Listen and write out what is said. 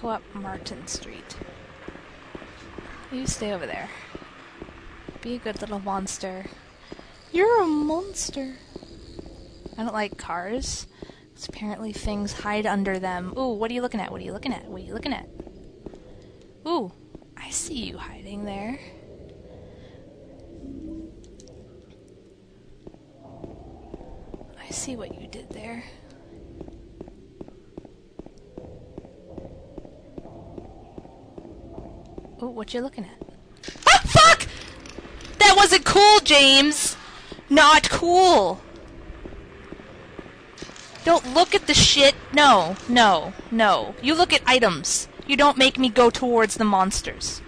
go up Martin Street. You stay over there. Be a good little monster. You're a monster. I don't like cars. 'cause apparently things hide under them. Ooh, what are you looking at? What are you looking at? What are you looking at? Ooh, I see you hiding there. I see what you did there. Oh, what you looking at? Ah, fuck! That wasn't cool, James! Not cool! Don't look at the shit. No, no, no. You look at items. You don't make me go towards the monsters.